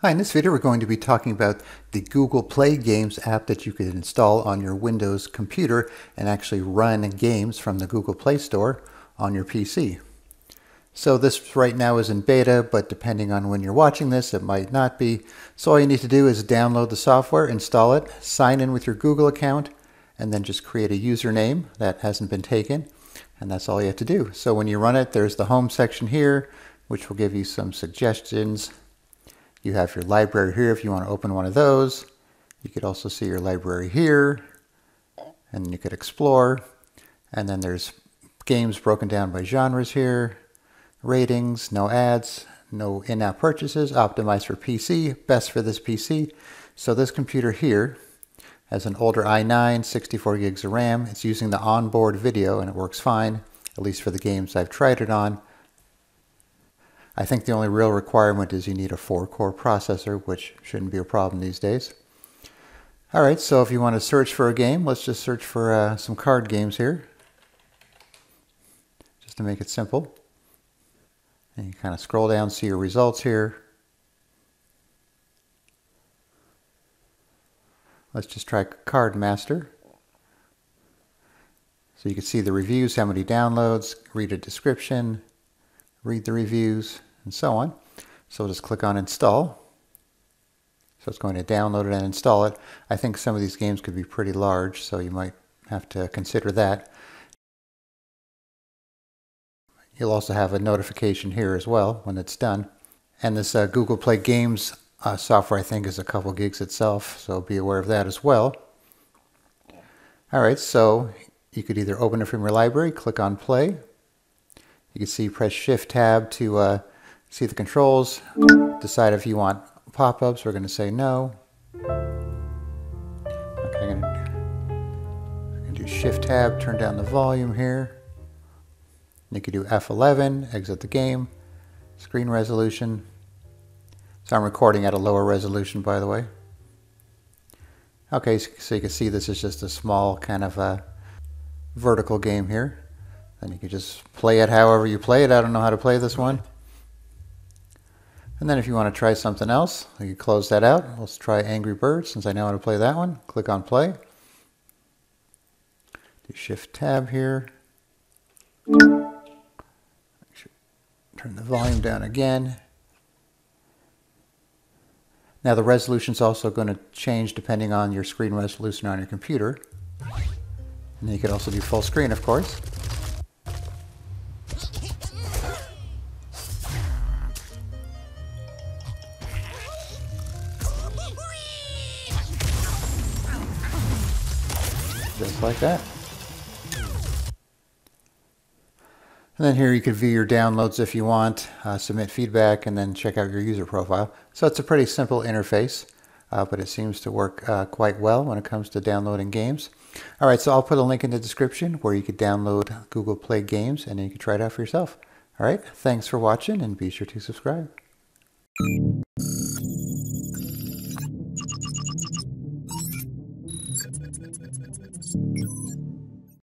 Hi, in this video we're going to be talking about the Google Play Games app that you could install on your Windows computer and actually run games from the Google Play Store on your PC. So this right now is in beta, but depending on when you're watching this, it might not be. So all you need to do is download the software, install it, sign in with your Google account, and then just create a username that hasn't been taken. And that's all you have to do. So when you run it, there's the home section here, which will give you some suggestions you have your library here if you want to open one of those. You could also see your library here, and you could explore. And then there's games broken down by genres here, ratings, no ads, no in-app purchases, optimized for PC, best for this PC. So this computer here has an older i9, 64 gigs of RAM. It's using the onboard video and it works fine, at least for the games I've tried it on. I think the only real requirement is you need a 4-core processor, which shouldn't be a problem these days. All right, so if you want to search for a game, let's just search for uh, some card games here, just to make it simple. And you kind of scroll down, see your results here. Let's just try Card Master. So you can see the reviews, how many downloads, read a description, read the reviews and so on. So we'll just click on install. So it's going to download it and install it. I think some of these games could be pretty large, so you might have to consider that. You'll also have a notification here as well when it's done. And this uh, Google Play Games uh, software, I think, is a couple gigs itself, so be aware of that as well. All right, so you could either open it from your library, click on play. You can see press Shift Tab to uh, see the controls, decide if you want pop-ups. We're going to say no. Okay, I'm going to do Shift Tab, turn down the volume here. You can do F11, exit the game, screen resolution. So I'm recording at a lower resolution, by the way. Okay, so you can see this is just a small kind of a vertical game here. And you can just play it however you play it. I don't know how to play this one. And then if you want to try something else, you close that out. Let's try Angry Birds since I know how to play that one. Click on play. Do shift tab here. Make sure turn the volume down again. Now the resolution is also going to change depending on your screen resolution on your computer. And you can also do full screen, of course. Just like that. And then here you can view your downloads if you want, uh, submit feedback, and then check out your user profile. So it's a pretty simple interface, uh, but it seems to work uh, quite well when it comes to downloading games. All right, so I'll put a link in the description where you could download Google Play Games, and you can try it out for yourself. All right, thanks for watching, and be sure to subscribe.